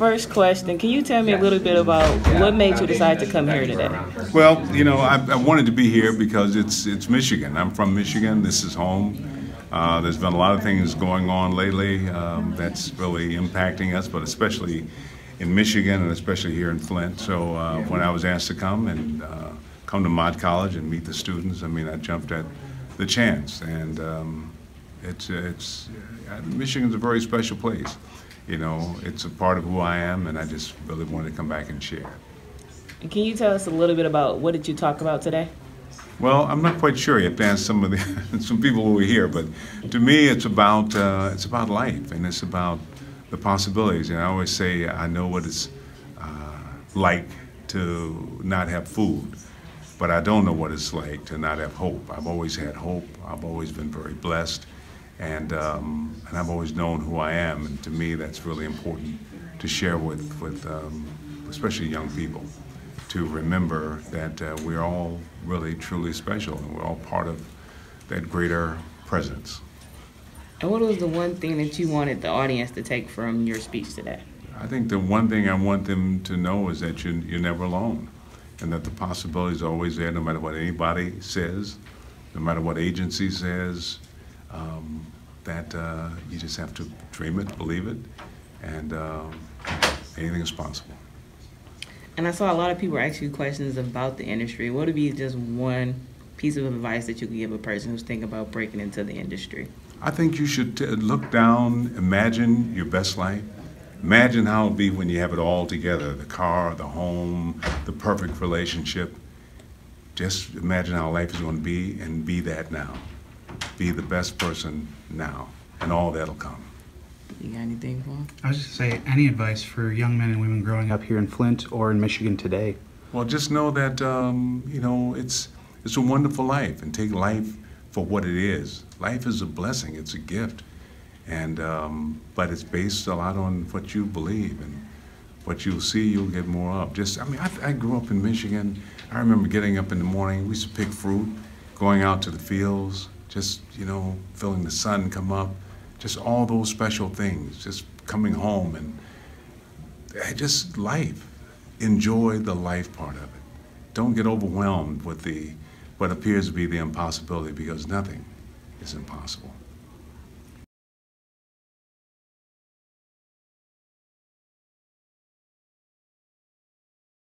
first question, can you tell me a little bit about what made you decide to come here today? Well, you know, I, I wanted to be here because it's it's Michigan. I'm from Michigan. This is home. Uh, there's been a lot of things going on lately um, that's really impacting us, but especially in Michigan and especially here in Flint. So uh, when I was asked to come and uh, come to Mott College and meet the students, I mean, I jumped at the chance, and um, it's it's uh, Michigan's a very special place. You know, it's a part of who I am, and I just really wanted to come back and share. Can you tell us a little bit about what did you talk about today? Well, I'm not quite sure. You have to ask some of the some people who are here, but to me, it's about uh, it's about life, and it's about the possibilities. And I always say, I know what it's uh, like to not have food, but I don't know what it's like to not have hope. I've always had hope. I've always been very blessed, and um, and I've always known who I am. And to me, that's really important to share with with um, especially young people to remember that uh, we're all really truly special and we're all part of that greater presence. And what was the one thing that you wanted the audience to take from your speech today? I think the one thing I want them to know is that you, you're never alone and that the possibilities are always there no matter what anybody says, no matter what agency says, um, that uh, you just have to dream it, believe it, and uh, anything is possible. And I saw a lot of people ask you questions about the industry. What would be just one piece of advice that you could give a person who's thinking about breaking into the industry? I think you should t- look down, imagine your best life. Imagine how it'll be when you have it all together the car, the home, the perfect relationship. Just imagine how life is going to be and be that now. Be the best person now, and all that'll come. You got anything for him? I was just to say, any advice for young men and women growing up here in Flint or in Michigan today? Well, just know that um, you know it's it's a wonderful life, and take life for what it is. Life is a blessing; it's a gift, and um, but it's based a lot on what you believe and what you'll see. You'll get more of. Just I mean, I, I grew up in Michigan. I remember getting up in the morning. We used to pick fruit, going out to the fields, just you know, feeling the sun come up just all those special things, just coming home and eh, just life. Enjoy the life part of it. Don't get overwhelmed with the what appears to be the impossibility because nothing is impossible.